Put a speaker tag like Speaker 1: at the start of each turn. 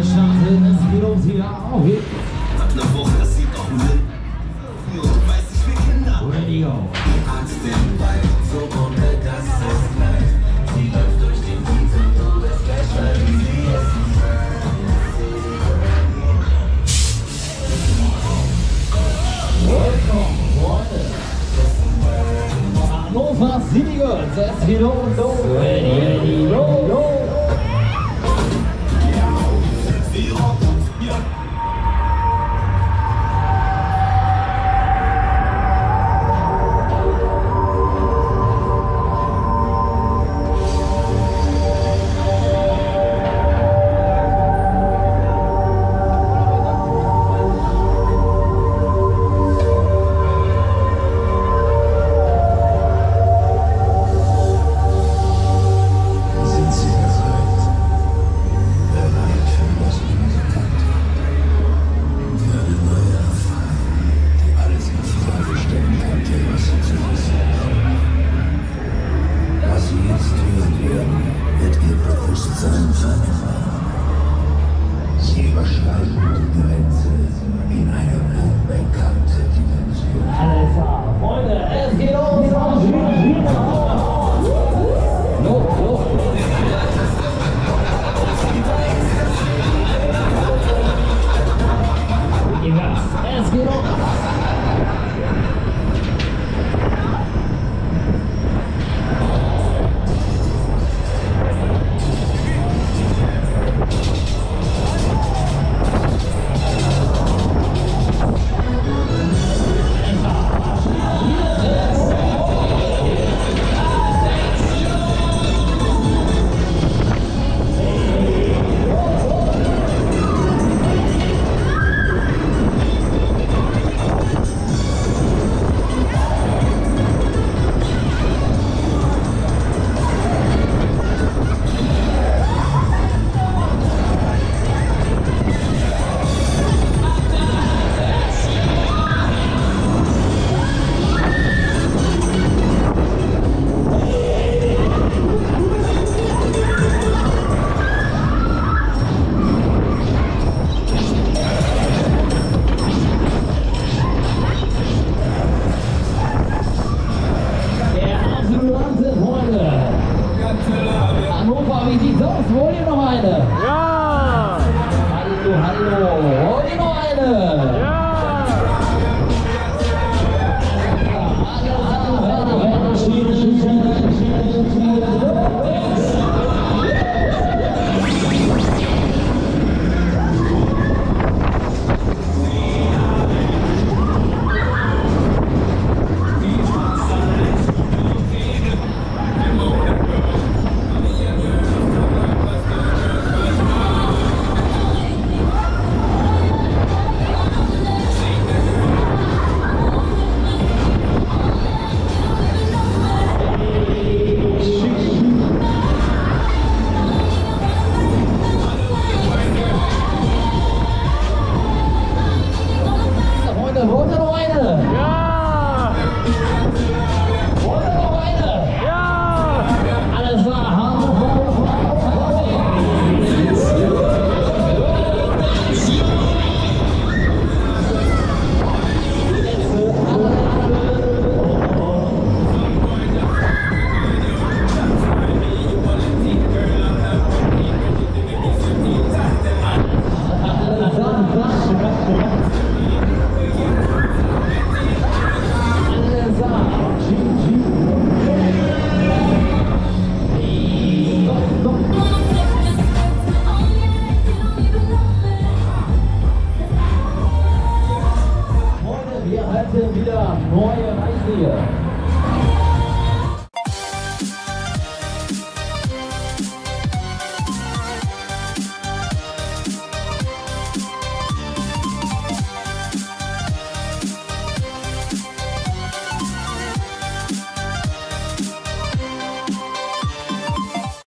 Speaker 1: gestartet, es geht uns wieder auf.
Speaker 2: Hat ne Woche, das sieht auch mit. Nur weiß ich, wir Kinder.
Speaker 1: Ready go.
Speaker 2: Angst im Wald, so runter, das ist gleich. Sie läuft durch den und du bist gleich bei sie ist.
Speaker 1: Willkommen, Freunde. Hannover City Girls, es geht um los.
Speaker 3: Bewusstsein verändern. Sie überschreiten die Grenze
Speaker 1: Freunde, wir